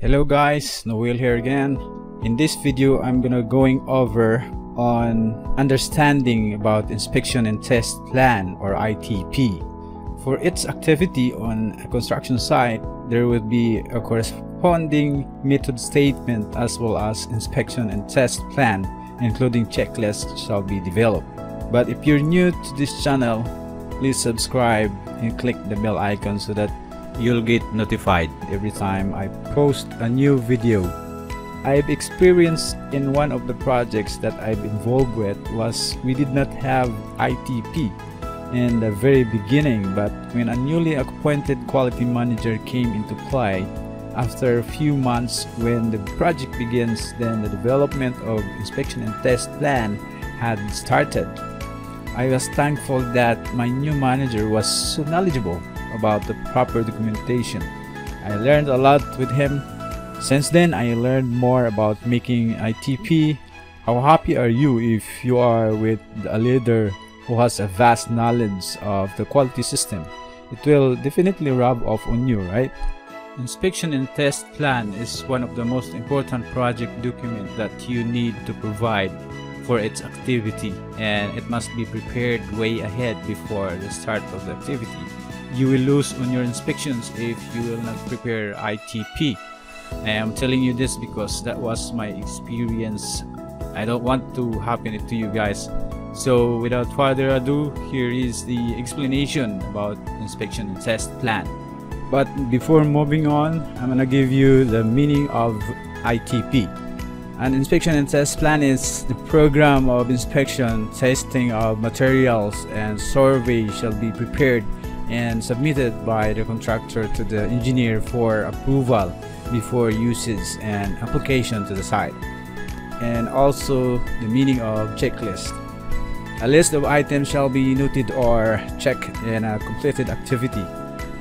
Hello guys, Noel here again. In this video, I'm gonna going over on understanding about inspection and test plan or ITP. For its activity on a construction site, there will be a corresponding method statement as well as inspection and test plan, including checklists shall be developed. But if you're new to this channel, please subscribe and click the bell icon so that you'll get notified every time I post a new video. I've experienced in one of the projects that I've involved with was we did not have ITP in the very beginning but when a newly appointed quality manager came into play after a few months when the project begins then the development of inspection and test plan had started. I was thankful that my new manager was so knowledgeable about the proper documentation. I learned a lot with him. Since then, I learned more about making ITP. How happy are you if you are with a leader who has a vast knowledge of the quality system? It will definitely rub off on you, right? Inspection and test plan is one of the most important project document that you need to provide for its activity and it must be prepared way ahead before the start of the activity you will lose on your inspections if you will not prepare ITP. I am telling you this because that was my experience. I don't want to happen it to you guys. So without further ado, here is the explanation about inspection and test plan. But before moving on, I'm gonna give you the meaning of ITP. An inspection and test plan is the program of inspection, testing of materials, and survey shall be prepared and submitted by the contractor to the engineer for approval before usage and application to the site. And also the meaning of checklist. A list of items shall be noted or checked in a completed activity.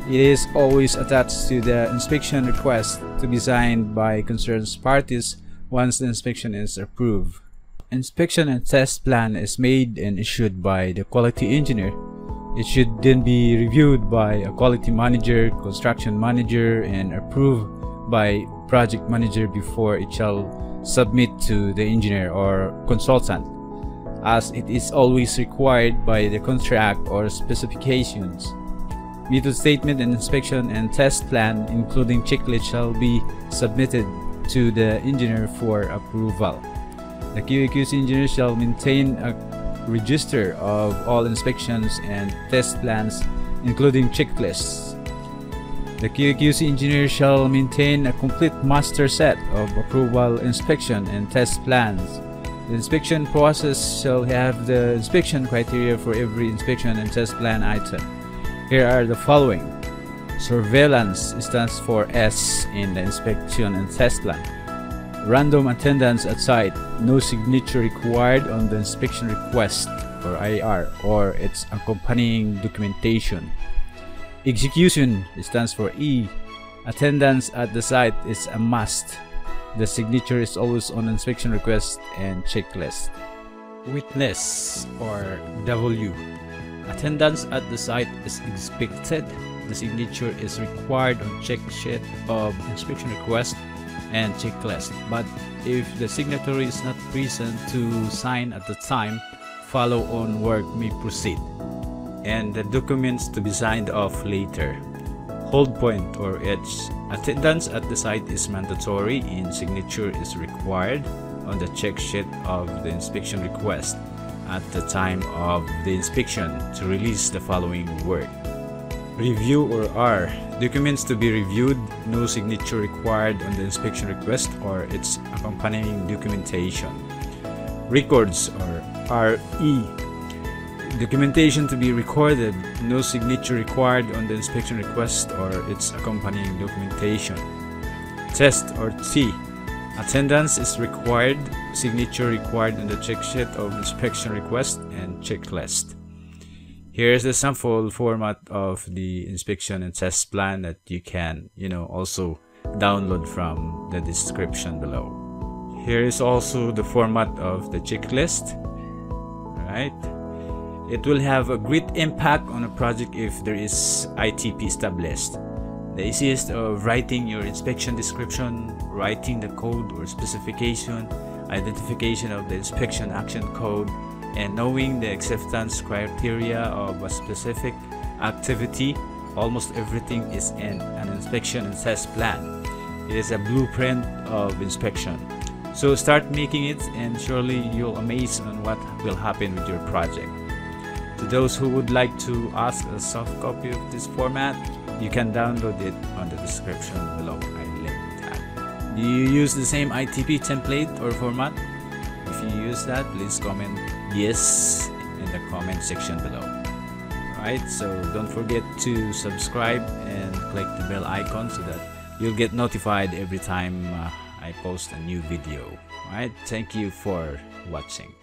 It is always attached to the inspection request to be signed by concerned parties once the inspection is approved. Inspection and test plan is made and issued by the quality engineer it should then be reviewed by a quality manager, construction manager, and approved by project manager before it shall submit to the engineer or consultant as it is always required by the contract or specifications. Method statement and inspection and test plan including checklist shall be submitted to the engineer for approval. The QAQC engineer shall maintain a register of all inspections and test plans, including checklists. The QAQC engineer shall maintain a complete master set of approval inspection and test plans. The inspection process shall have the inspection criteria for every inspection and test plan item. Here are the following. Surveillance stands for S in the inspection and test plan. Random attendance at site, no signature required on the inspection request or IR or its accompanying documentation. Execution stands for E. Attendance at the site is a must. The signature is always on inspection request and checklist. Witness or W. Attendance at the site is expected. The signature is required on check sheet of inspection request and checklist. But if the signatory is not present to sign at the time, follow-on work may proceed, and the documents to be signed off later. Hold point or H. attendance at the site is mandatory and signature is required on the check sheet of the inspection request at the time of the inspection to release the following work. Review or R. Documents to be reviewed, no signature required on the inspection request or its accompanying documentation. Records or RE. Documentation to be recorded, no signature required on the inspection request or its accompanying documentation. Test or T. Attendance is required, signature required on the check sheet of inspection request and checklist. Here's the sample format of the inspection and test plan that you can, you know, also download from the description below. Here is also the format of the checklist. Right? It will have a great impact on a project if there is ITP established. the easiest of writing your inspection description, writing the code or specification, identification of the inspection action code, and knowing the acceptance criteria of a specific activity. Almost everything is in an inspection and test plan. It is a blueprint of inspection. So start making it and surely you'll amaze on what will happen with your project. To those who would like to ask a soft copy of this format, you can download it on the description below. I linked that. Do you use the same ITP template or format? If you use that, please comment yes in the comment section below. Alright, so don't forget to subscribe and click the bell icon so that you'll get notified every time uh, I post a new video. Alright, thank you for watching.